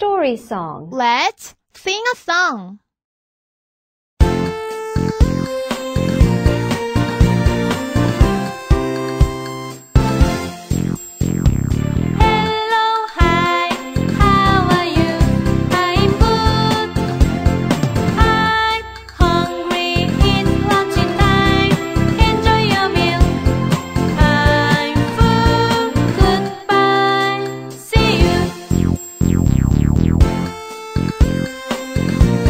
story song. Let's sing a song. Bye.